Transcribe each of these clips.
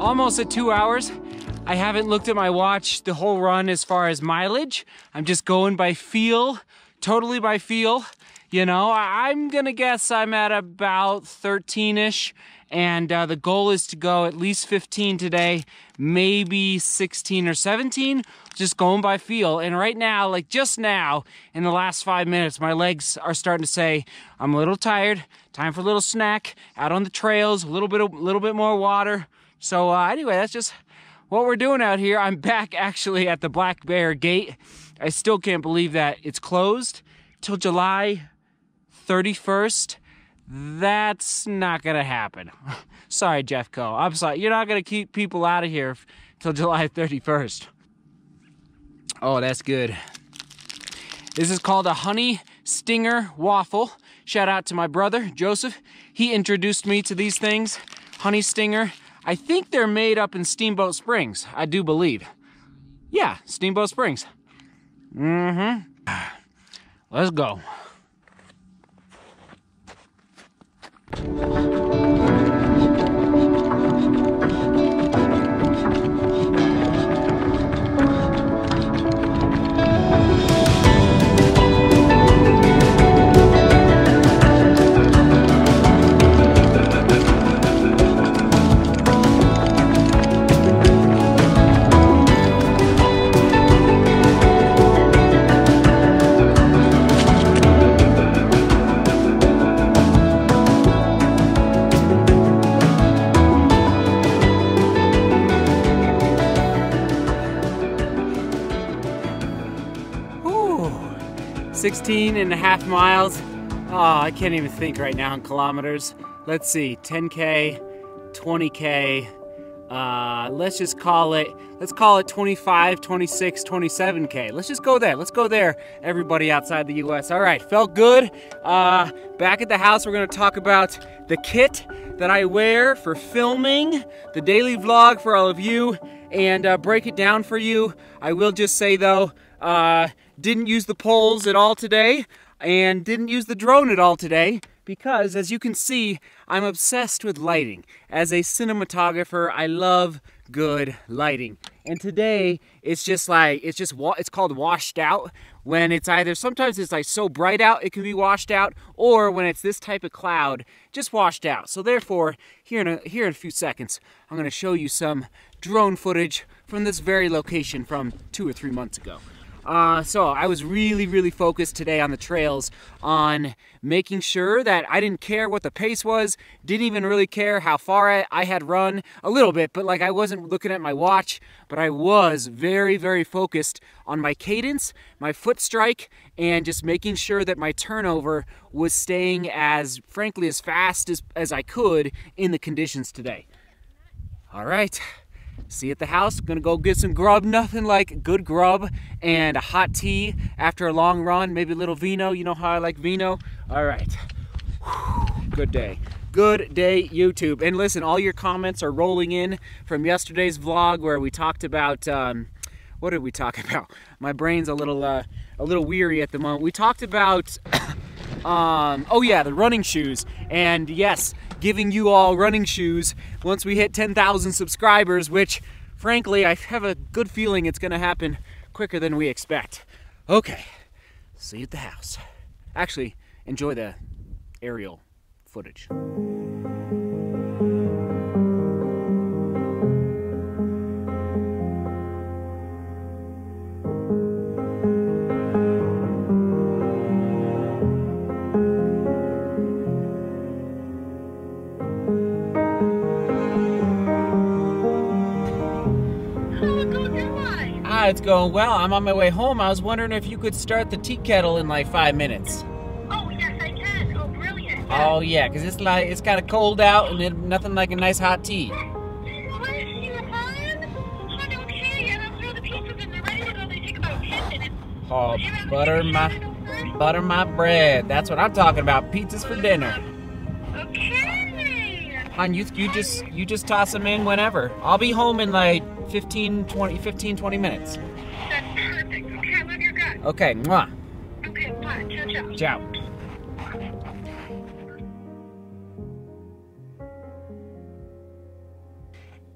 almost at two hours. I haven't looked at my watch the whole run as far as mileage. I'm just going by feel, totally by feel. You know, I'm gonna guess I'm at about 13-ish and uh, the goal is to go at least 15 today, maybe 16 or 17, just going by feel. And right now, like just now, in the last five minutes, my legs are starting to say, I'm a little tired, time for a little snack, out on the trails, a little bit, a little bit more water. So uh, anyway, that's just what we're doing out here. I'm back actually at the Black Bear Gate. I still can't believe that it's closed till July 31st. That's not gonna happen. sorry, Jeffco. I'm sorry. You're not gonna keep people out of here till July 31st. Oh, that's good. This is called a honey stinger waffle. Shout out to my brother, Joseph. He introduced me to these things. Honey stinger. I think they're made up in Steamboat Springs. I do believe. Yeah, Steamboat Springs. Mm-hmm. Let's go. 16 and a half miles. Oh, I can't even think right now in kilometers. Let's see, 10K, 20K, uh, let's just call it, let's call it 25, 26, 27K. Let's just go there. Let's go there, everybody outside the US. All right, felt good. Uh, back at the house, we're gonna talk about the kit that I wear for filming, the daily vlog for all of you, and uh, break it down for you. I will just say though, uh, didn't use the poles at all today and didn't use the drone at all today because as you can see, I'm obsessed with lighting. As a cinematographer, I love good lighting. And today, it's just like, it's just, it's called washed out when it's either, sometimes it's like so bright out, it can be washed out, or when it's this type of cloud, just washed out. So therefore, here in a, here in a few seconds, I'm gonna show you some drone footage from this very location from two or three months ago. Uh, so I was really, really focused today on the trails on making sure that I didn't care what the pace was, didn't even really care how far I, I had run, a little bit, but like I wasn't looking at my watch, but I was very, very focused on my cadence, my foot strike, and just making sure that my turnover was staying as, frankly, as fast as, as I could in the conditions today. All right see you at the house. Gonna go get some grub. Nothing like good grub and a hot tea after a long run. Maybe a little vino. You know how I like vino. All right. Good day. Good day, YouTube. And listen, all your comments are rolling in from yesterday's vlog where we talked about. Um, what did we talk about? My brain's a little uh, a little weary at the moment. We talked about. um, oh yeah, the running shoes. And yes, giving you all running shoes once we hit 10,000 subscribers, which frankly, I have a good feeling it's gonna happen quicker than we expect. Okay, see you at the house. Actually, enjoy the aerial footage. It's going well. I'm on my way home. I was wondering if you could start the tea kettle in like five minutes. Oh, yes, I can. Oh, brilliant. Oh yeah, cause it's like it's kind of cold out and it, nothing like a nice hot tea. What? You were okay. And I'll throw the pizzas in there ready to go. They take about 10 minutes. Oh, butter my butter my bread. That's what I'm talking about. Pizzas for dinner. Okay. Hon, you you just you just toss them in whenever. I'll be home in like 15, 20, 15, 20 minutes. That's perfect. Okay, I love your gut. Okay, mwah. Okay, bye. Ciao, ciao. Ciao.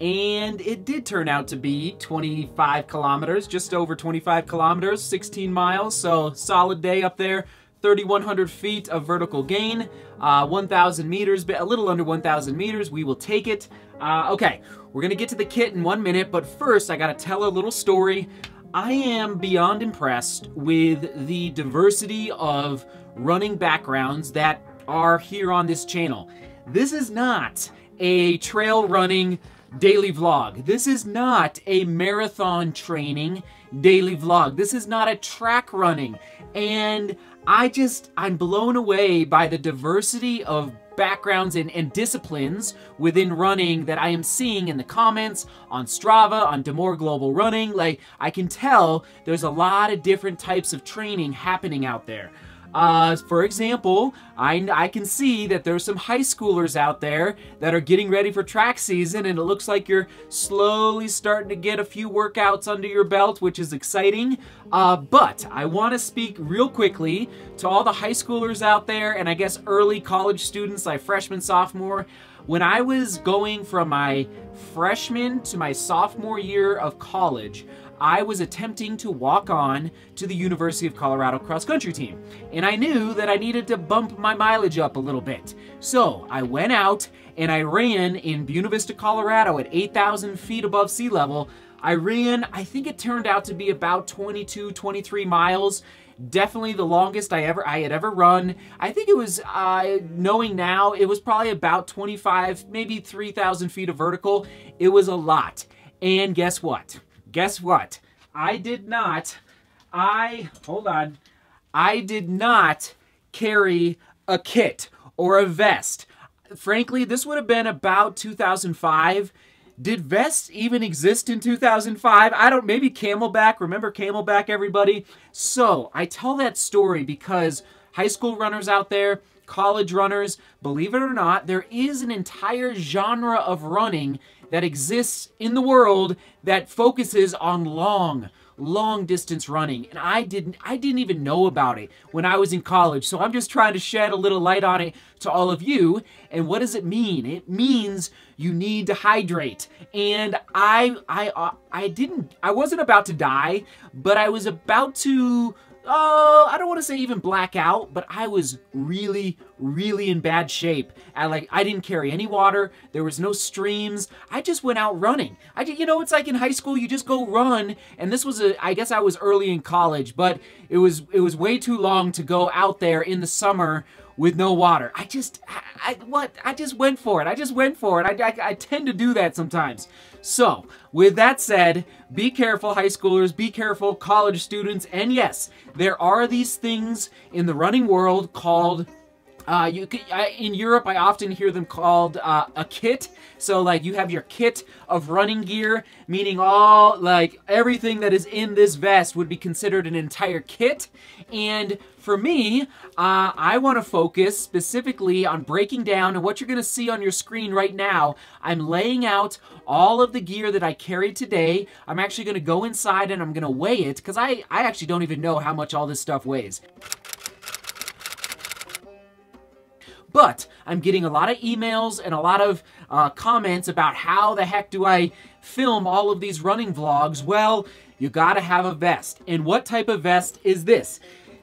and it did turn out to be 25 kilometers, just over 25 kilometers, 16 miles, so solid day up there. 3,100 feet of vertical gain, uh, 1,000 meters, but a little under 1,000 meters. We will take it. Uh, okay, we're gonna get to the kit in one minute, but first I gotta tell a little story. I am beyond impressed with the diversity of running backgrounds that are here on this channel. This is not a trail running daily vlog. This is not a marathon training daily vlog. This is not a track running. And I just, I'm blown away by the diversity of backgrounds and, and, disciplines within running that I am seeing in the comments, on Strava, on DeMoor Global Running. Like, I can tell there's a lot of different types of training happening out there. Uh, for example, I, I can see that there's some high schoolers out there that are getting ready for track season and it looks like you're slowly starting to get a few workouts under your belt, which is exciting. Uh, but I want to speak real quickly to all the high schoolers out there and I guess early college students like freshman, sophomore. When I was going from my freshman to my sophomore year of college, I was attempting to walk on to the University of Colorado cross country team. And I knew that I needed to bump my mileage up a little bit. So I went out and I ran in Buena Vista, Colorado at 8,000 feet above sea level. I ran, I think it turned out to be about 22, 23 miles definitely the longest I ever I had ever run. I think it was uh, knowing now it was probably about 25, maybe 3,000 feet of vertical. It was a lot. And guess what? Guess what? I did not, I, hold on, I did not carry a kit or a vest. Frankly, this would have been about 2005. Did vests even exist in 2005? I don't, maybe CamelBak. Remember CamelBak, everybody? So, I tell that story because high school runners out there, college runners, believe it or not, there is an entire genre of running that exists in the world that focuses on long, long distance running and I didn't I didn't even know about it when I was in college. So I'm just trying to shed a little light on it to all of you. And what does it mean? It means you need to hydrate. And I I uh, I didn't I wasn't about to die, but I was about to oh, I don't want to say even black out, but I was really, really in bad shape. I like, I didn't carry any water. There was no streams. I just went out running. I, you know, it's like in high school, you just go run. And this was a, I guess I was early in college, but it was, it was way too long to go out there in the summer with no water. I just, I, I, what? I just went for it. I just went for it. I, I, I tend to do that sometimes. So, with that said, be careful, high schoolers, be careful, college students, and yes, there are these things in the running world called uh, you I, in Europe, I often hear them called uh, a kit. So, like, you have your kit of running gear, meaning all, like, everything that is in this vest would be considered an entire kit. And for me, uh, I want to focus specifically on breaking down, what you're going to see on your screen right now, I'm laying out all of the gear that I carried today. I'm actually going to go inside and I'm going to weigh it, because I, I actually don't even know how much all this stuff weighs. But I'm getting a lot of emails and a lot of uh, comments about how the heck do I film all of these running vlogs. Well, you gotta have a vest. And what type of vest is this?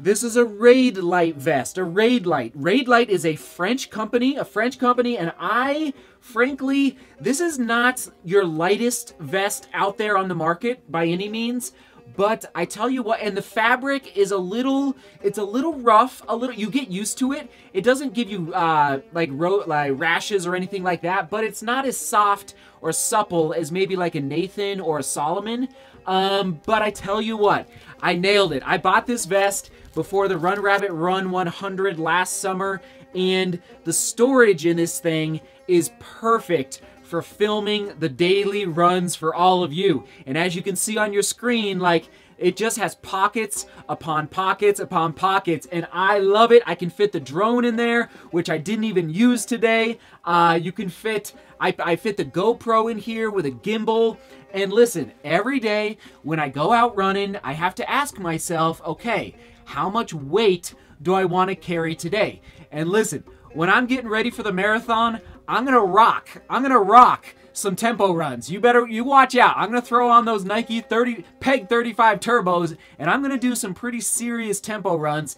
This is a Raidlight vest, a Raidlight. Raid Light is a French company, a French company, and I, frankly, this is not your lightest vest out there on the market by any means, but I tell you what, and the fabric is a little, it's a little rough, a little, you get used to it. It doesn't give you, uh, like, ro like rashes or anything like that, but it's not as soft or supple as maybe like a Nathan or a Salomon. Um, but I tell you what, I nailed it. I bought this vest before the Run Rabbit Run 100 last summer, and the storage in this thing is perfect for filming the daily runs for all of you. And as you can see on your screen, like, it just has pockets upon pockets upon pockets, and I love it. I can fit the drone in there, which I didn't even use today. Uh, you can fit, I, I fit the GoPro in here with a gimbal. And listen, every day when I go out running, I have to ask myself, okay, how much weight do I want to carry today? And listen, when I'm getting ready for the marathon, I'm gonna rock. I'm gonna rock some tempo runs. You better you watch out. I'm gonna throw on those Nike 30 Peg 35 turbos, and I'm gonna do some pretty serious tempo runs.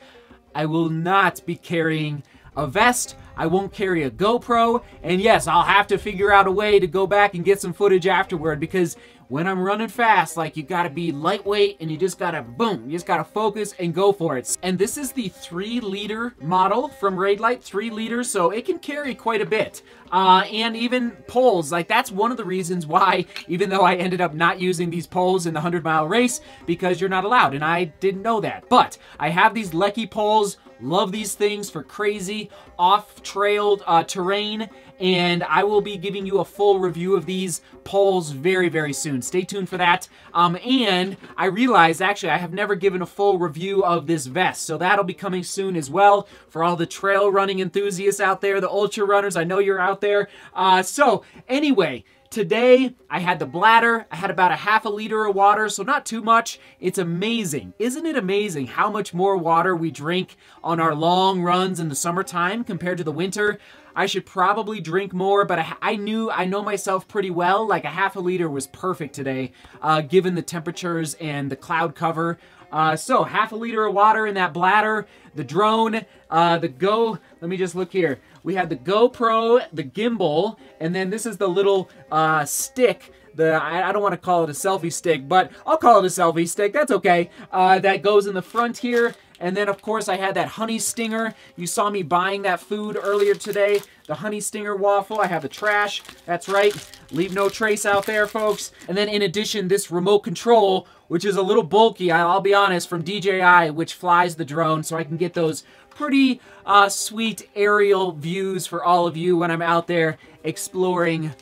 I will not be carrying a vest. I won't carry a GoPro. And yes, I'll have to figure out a way to go back and get some footage afterward because when I'm running fast, like you gotta be lightweight and you just gotta boom, you just gotta focus and go for it. And this is the three liter model from Raidlight, three liters, so it can carry quite a bit. Uh, and even poles, like that's one of the reasons why, even though I ended up not using these poles in the 100 mile race, because you're not allowed, and I didn't know that. But I have these Leki poles, love these things for crazy off-trailed uh, terrain, and I will be giving you a full review of these poles very, very soon. Stay tuned for that. Um, and I realized, actually, I have never given a full review of this vest, so that'll be coming soon as well for all the trail running enthusiasts out there, the ultra runners. I know you're out there. Uh, so, anyway, Today, I had the bladder. I had about a half a liter of water, so not too much. It's amazing. Isn't it amazing how much more water we drink on our long runs in the summertime compared to the winter? I should probably drink more, but I, I, knew, I know myself pretty well. Like a half a liter was perfect today, uh, given the temperatures and the cloud cover. Uh, so half a liter of water in that bladder, the drone, uh, the Go, let me just look here. We had the GoPro, the gimbal, and then this is the little uh, stick the I, I, don't want to call it a selfie stick, but I'll call it a selfie stick. That's okay. Uh, that goes in the front here. And then, of course, I had that honey stinger. You saw me buying that food earlier today, the honey stinger waffle. I have the trash. That's right. Leave no trace out there, folks. And then, in addition, this remote control, which is a little bulky, I'll be honest, from DJI, which flies the drone, so I can get those pretty uh, sweet aerial views for all of you when I'm out there exploring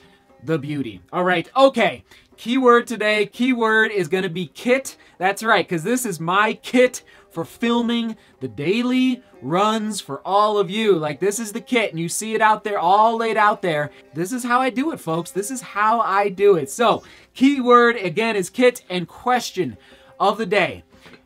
the beauty. All right, okay. Keyword today, keyword is to be kit. That's right, because this is my kit for filming the daily runs for all of you. Like this is the kit and you see it out there all laid out there. This is how I do it, folks. This is how I do it. So keyword again is kit and question of the day.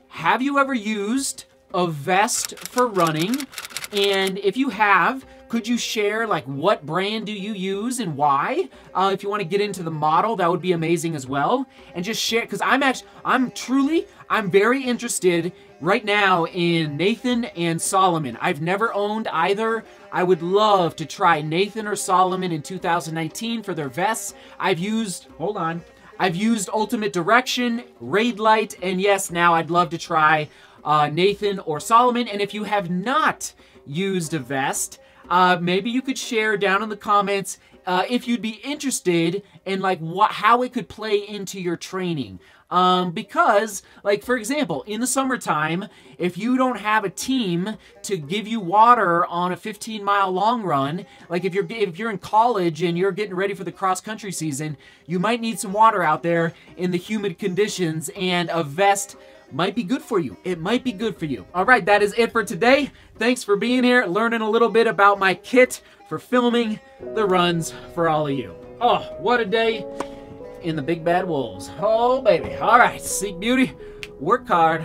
Have you ever used a vest for running? And if you have, could you share like what brand do you use and why? Uh, if you want to get into the model, that would be amazing as well. And just share, because I'm actually, I'm truly, I'm very interested right now in Nathan and Salomon. I've never owned either. I would love to try Nathan or Salomon in 2019 for their vests. I've used, hold on, I've used Ultimate Direction, Raidlight, and yes, now I'd love to try uh, Nathan or Salomon. And if you have not used a vest, uh, maybe you could share down in the comments uh, if you'd be interested in like what how it could play into your training. Um, because, like, for example, in the summertime, if you don't have a team to give you water on a 15 mile long run, like if you're if you're in college and you're getting ready for the cross country season, you might need some water out there in the humid conditions, and a vest might be good for you. It might be good for you. All right, that is it for today. Thanks for being here, learning a little bit about my kit for filming the runs for all of you. Oh, what a day in the Big Bad Wolves. Oh, baby. All right, seek beauty, work hard,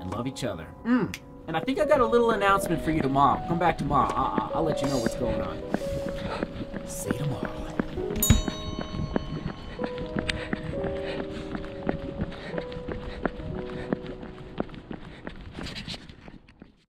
and love each other. Mm. And I think I got a little announcement for you tomorrow. Come back tomorrow. I'll, I'll let you know what's going on. See you tomorrow.